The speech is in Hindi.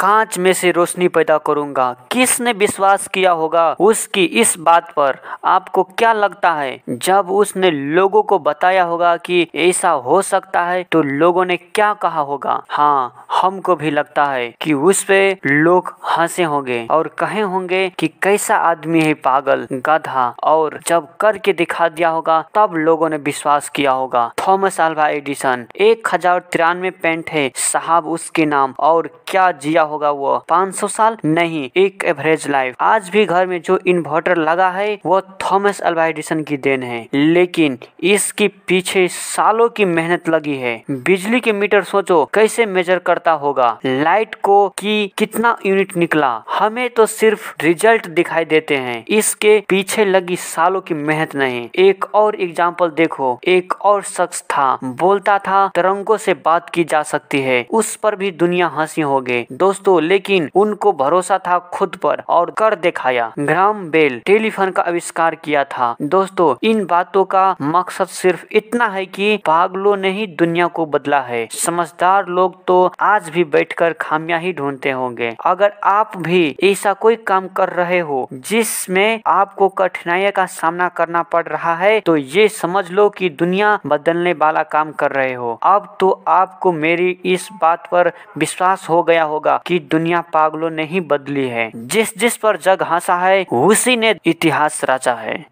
कांच में से रोशनी पैदा करूँगा। किसने विश्वास किया होगा उसकी इस बात पर? आपको क्या लगता है? जब उसने लोगों को बताया होगा कि ऐसा हो सकता है तो लोगों ने क्या कहा होगा? हाँ हमको भी लगता है कि उस पे लोग हंसे होंगे और कहे होंगे कि कैसा आदमी है पागल, गधा। और जब करके दिखा दिया होगा, तब लोगों ने विश्वास किया होगा। थॉमस अल्वा एडिसन, एक हज़ार तिरानवे पेंट है, साहब उसके नाम। और क्या जिया होगा वो? 500 साल? नहीं, एक एवरेज लाइफ आज भी घर में जो इन्वर्टर लगा है, वो थॉमस अल्वा एडिसन की देन है। लेकिन इसके पीछे सालों की मेहनत लगी है। बिजली के मीटर सोचो, कैसे मेजर करता होगा? लाइट को कि कितना यूनिट निकला? हमें तो सिर्फ़ रिज़ल्ट दिखाई देते हैं। इसके पीछे लगी सालों की मेहनत नहीं। एक और एग्ज़ाम्पल देखो। एक और शख्स था। बोलता था, तरंगों से बात की जा सकती है। उस पर भी दुनिया हँसी हो गए दोस्तों, लेकिन उनको भरोसा था खुद पर और कर दिखाया। ग्राम बेल टेलीफोन का आविष्कार किया था। दोस्तों, इन बातों का मकसद सिर्फ़ इतना है कि पागलों ने ही दुनिया को बदला है। समझदार लोग तो आज भी बैठकर खामियाँ ही ढूंढते होंगे। अगर आप भी ऐसा कोई काम कर रहे हो, जिसमें आपको कठिनाइयों का सामना करना पड़ रहा है तो ये समझ लो कि दुनिया बदलने वाला काम कर रहे हो। अब तो आपको मेरी इस बात पर विश्वास हो गया होगा कि दुनिया पागलों ने ही बदली है। जिस जिस पर जग हंसा है, उसी ने इतिहास रचा है।